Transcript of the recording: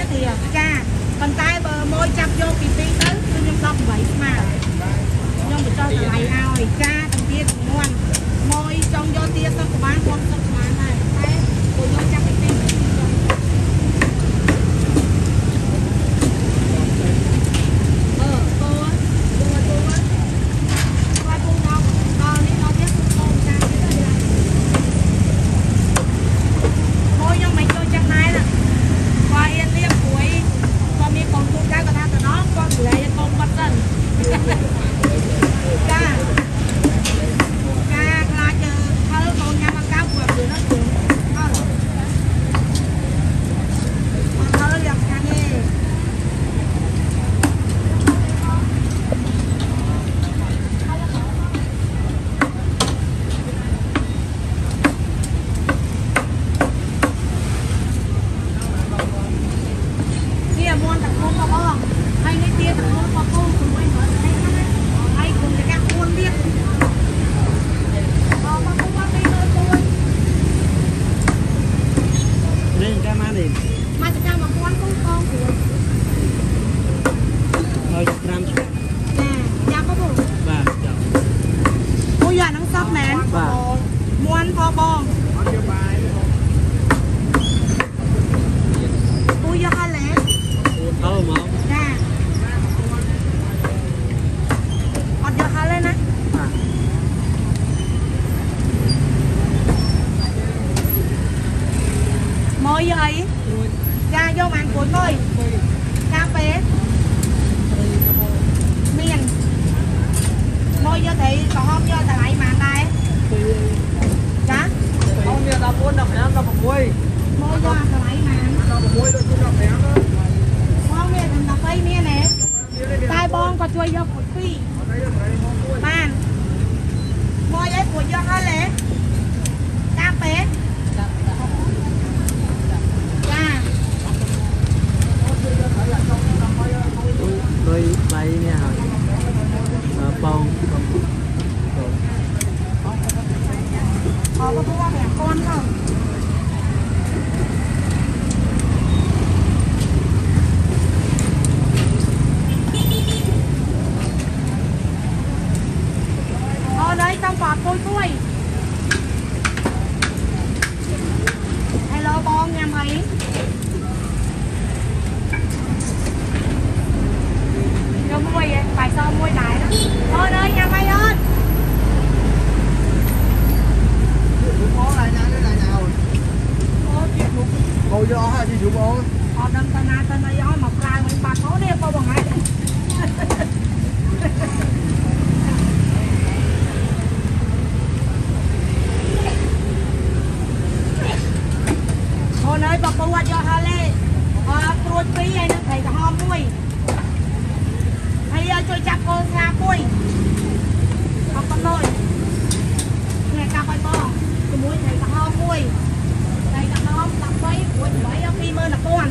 គ្នាទៀតចាប៉ុន្តែបើម៉ូយចាប់យកពីទីទៅគឺខ្ញុំ18ស្មើខ្ញុំបញ្ចុះតម្លៃឲ្យចាទាំងទៀតចំនួនម៉ូយចង់យកទៀតទៅក៏បានគាត់ទៅស្មើដែរតែពួកខ្ញុំចាប់ពីទី អត់ដឹងទៅណាទៅណីអស់មកក្រៅមិនបាត់អូនេះក៏បងឯងអូនអើយបបួតយកហាឡេអត់ព្រួចពីរហើយនឹងត្រីក្រហមមួយហើយជួយចាប់កូនស្លាមួយអរគុណលុយអ្នកកាប់ឲ្យបងជាមួយត្រីក្រហមមួយ coi quên bởi phim ơi là con